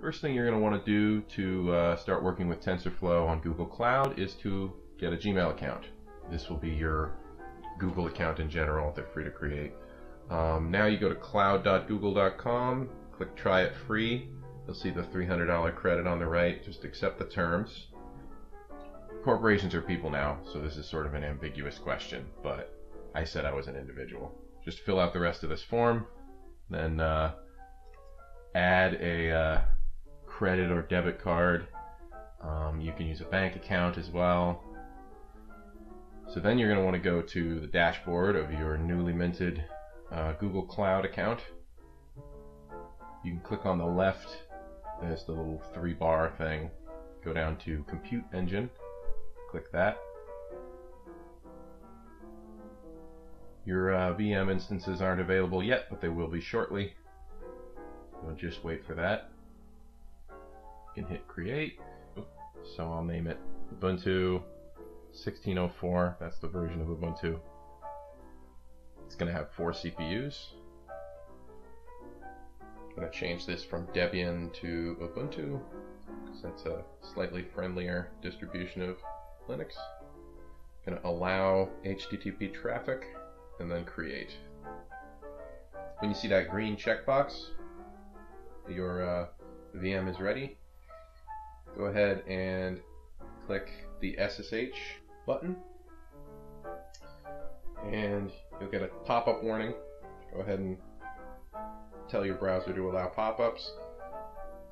First thing you're going to want to do to uh, start working with TensorFlow on Google Cloud is to get a Gmail account. This will be your Google account in general. They're free to create. Um, now you go to cloud.google.com, click try it free. You'll see the $300 credit on the right. Just accept the terms. Corporations are people now, so this is sort of an ambiguous question, but I said I was an individual. Just fill out the rest of this form, then uh, add a uh, credit or debit card. Um, you can use a bank account as well. So then you're going to want to go to the dashboard of your newly minted uh, Google Cloud account. You can click on the left, there's the little three bar thing. Go down to Compute Engine, click that. Your uh, VM instances aren't available yet, but they will be shortly. We'll just wait for that. Can hit create. So I'll name it Ubuntu 1604. That's the version of Ubuntu. It's going to have four CPUs. I'm going to change this from Debian to Ubuntu because that's a slightly friendlier distribution of Linux. I'm going to allow HTTP traffic and then create. When you see that green checkbox, your uh, VM is ready. Go ahead and click the SSH button and you'll get a pop-up warning. Go ahead and tell your browser to allow pop-ups.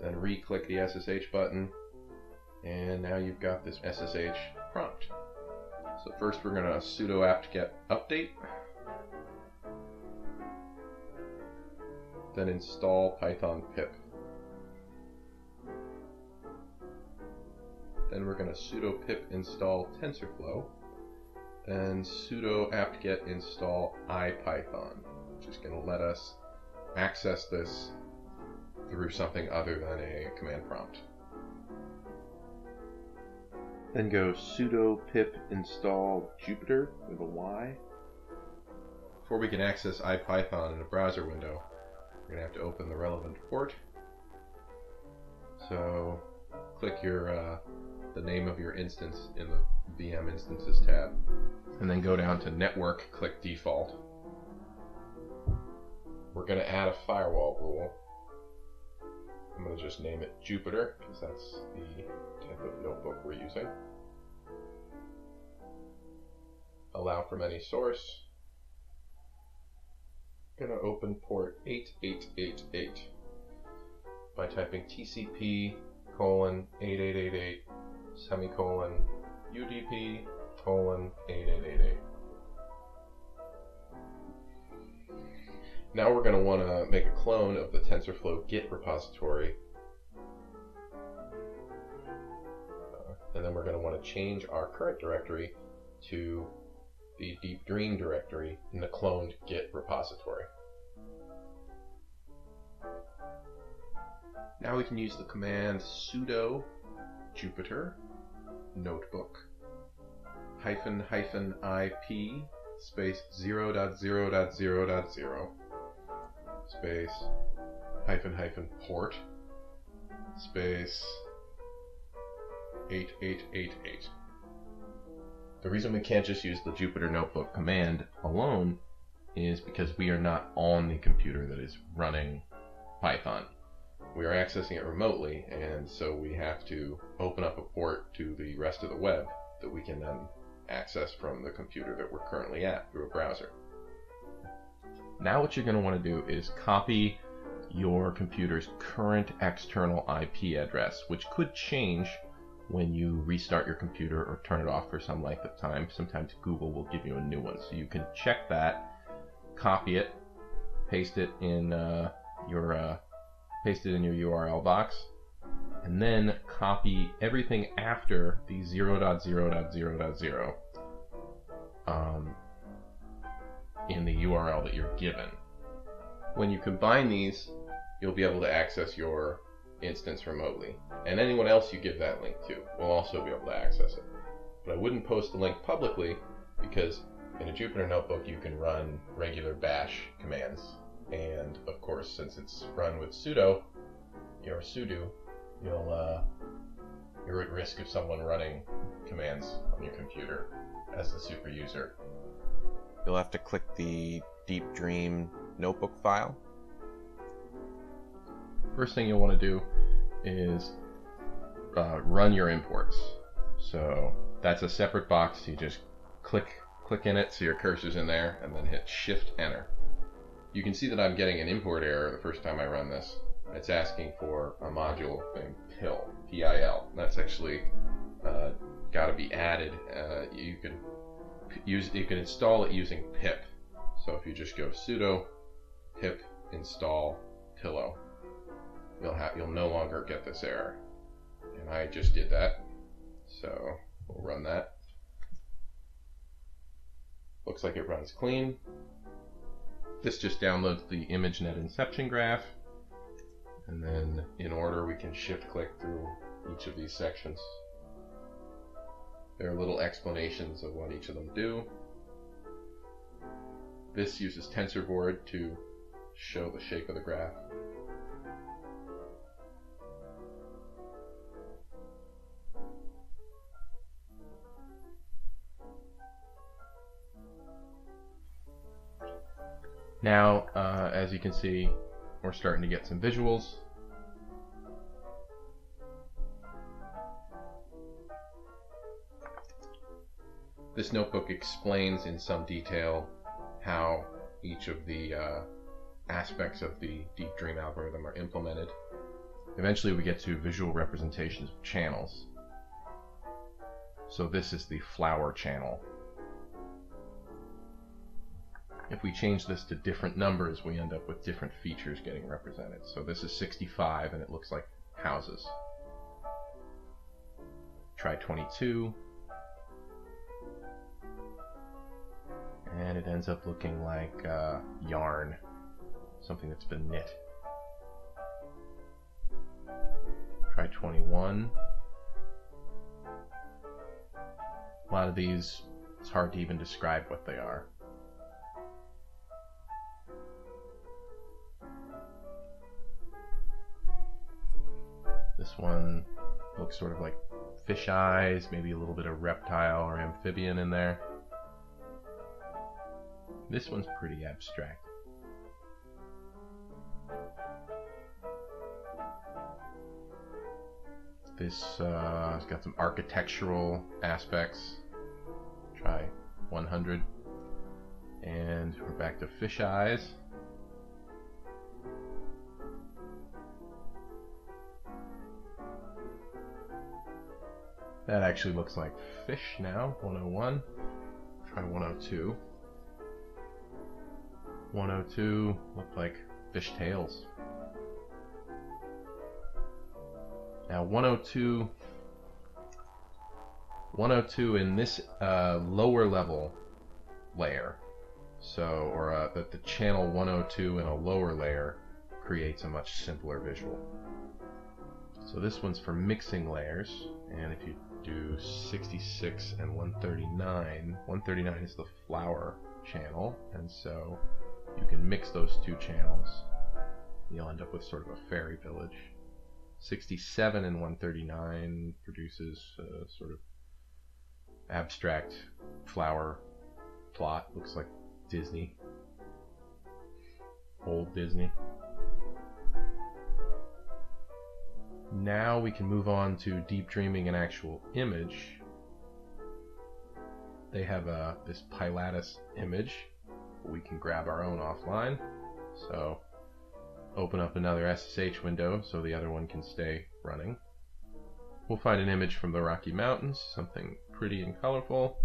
Then re-click the SSH button and now you've got this SSH prompt. So first we're going to sudo apt-get update then install python pip. Then we're going to sudo pip install TensorFlow, and sudo apt-get install IPython, which is going to let us access this through something other than a command prompt. Then go sudo pip install Jupyter with a Y. Before we can access IPython in a browser window, we're going to have to open the relevant port. So click your uh, the name of your instance in the VM Instances tab. And then go down to Network, click Default. We're going to add a firewall rule. I'm going to just name it Jupyter, because that's the type of notebook we're using. Allow from any source going to open port 8888 by typing TCP colon 8888 semicolon UDP colon 8888. Now we're going to want to make a clone of the TensorFlow Git repository. Uh, and then we're going to want to change our current directory to the deep dream directory in the cloned Git repository. Now we can use the command sudo Jupyter notebook hyphen hyphen IP space 0 dot 0 dot 0 dot 0 space hyphen hyphen port space 8888. The reason we can't just use the Jupyter Notebook command alone is because we are not on the computer that is running Python. We are accessing it remotely, and so we have to open up a port to the rest of the web that we can then access from the computer that we're currently at through a browser. Now what you're going to want to do is copy your computer's current external IP address, which could change when you restart your computer or turn it off for some length of time. Sometimes Google will give you a new one. So you can check that, copy it, paste it in uh, your uh, paste it in your URL box, and then copy everything after the 0.0.0.0 um, in the URL that you're given. When you combine these, you'll be able to access your instance remotely. And anyone else you give that link to will also be able to access it. But I wouldn't post the link publicly because in a Jupyter notebook you can run regular bash commands. And of course, since it's run with sudo, you're sudo, you'll uh, you're at risk of someone running commands on your computer as the super user. You'll have to click the Deep Dream notebook file. First thing you'll want to do is uh, run your imports. So that's a separate box. You just click click in it so your cursor's in there, and then hit Shift Enter. You can see that I'm getting an import error the first time I run this. It's asking for a module named PIL, P-I-L. That's actually uh, got to be added. Uh, you can use you can install it using pip. So if you just go sudo pip install pillow, you'll have you'll no longer get this error. And I just did that. So we'll run that. Looks like it runs clean. This just downloads the ImageNet inception graph. And then in order we can shift click through each of these sections. There are little explanations of what each of them do. This uses TensorBoard to show the shape of the graph. Now, uh, as you can see, we're starting to get some visuals. This notebook explains in some detail how each of the uh, aspects of the Deep Dream algorithm are implemented. Eventually we get to visual representations of channels. So this is the flower channel. If we change this to different numbers, we end up with different features getting represented. So this is 65 and it looks like houses. Try 22. And it ends up looking like uh, yarn, something that's been knit. Try 21. A lot of these, it's hard to even describe what they are. One looks sort of like fish eyes, maybe a little bit of reptile or amphibian in there. This one's pretty abstract. This uh, has got some architectural aspects. Try 100. And we're back to fish eyes. That actually looks like fish now, 101. Try 102. 102 look like fish tails. Now 102 102 in this uh, lower level layer so or uh, that the channel 102 in a lower layer creates a much simpler visual so this one's for mixing layers and if you do 66 and 139. 139 is the flower channel, and so you can mix those two channels. You'll end up with sort of a fairy village. 67 and 139 produces a sort of abstract flower plot. Looks like Disney. Old Disney. Now we can move on to deep dreaming an actual image. They have a, this Pilatus image. We can grab our own offline. So open up another SSH window so the other one can stay running. We'll find an image from the Rocky Mountains, something pretty and colorful.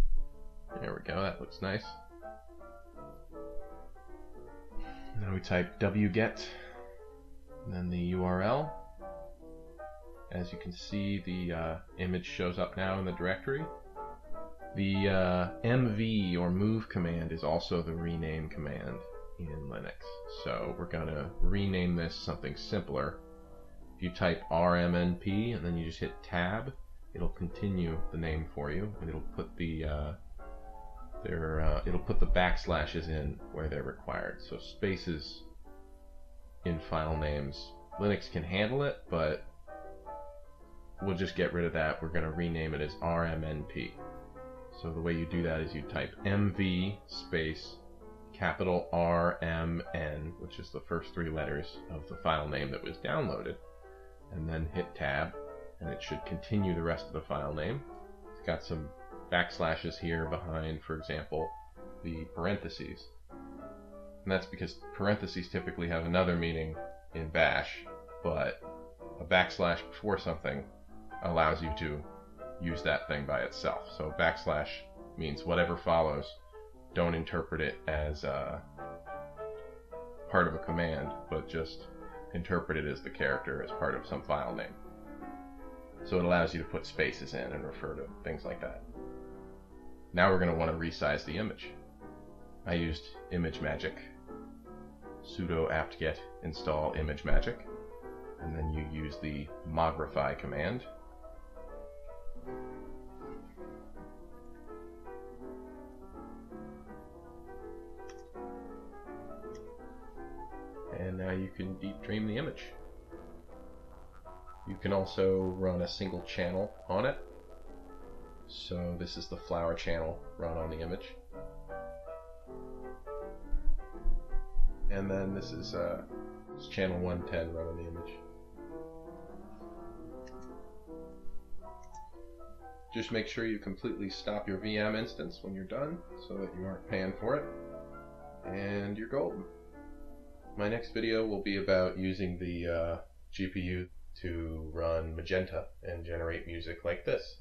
There we go, that looks nice. Now we type wget, then the URL. As you can see, the uh, image shows up now in the directory. The uh, mv or move command is also the rename command in Linux. So we're going to rename this something simpler. If you type rmnp and then you just hit tab, it'll continue the name for you, and it'll put the uh, their, uh, it'll put the backslashes in where they're required. So spaces in file names Linux can handle it, but we'll just get rid of that. We're going to rename it as RMNP. So the way you do that is you type MV space capital RMN, which is the first three letters of the file name that was downloaded, and then hit tab, and it should continue the rest of the file name. It's got some backslashes here behind, for example, the parentheses. And that's because parentheses typically have another meaning in bash, but a backslash before something allows you to use that thing by itself. So backslash means whatever follows. Don't interpret it as uh, part of a command, but just interpret it as the character as part of some file name. So it allows you to put spaces in and refer to things like that. Now we're going to want to resize the image. I used ImageMagick sudo apt-get install ImageMagick, and then you use the mogrify command. Now you can deep dream the image. You can also run a single channel on it. So this is the flower channel run on the image. and then this is uh, channel 110 run on the image. Just make sure you completely stop your VM instance when you're done so that you aren't paying for it. And you're golden. My next video will be about using the uh, GPU to run Magenta and generate music like this.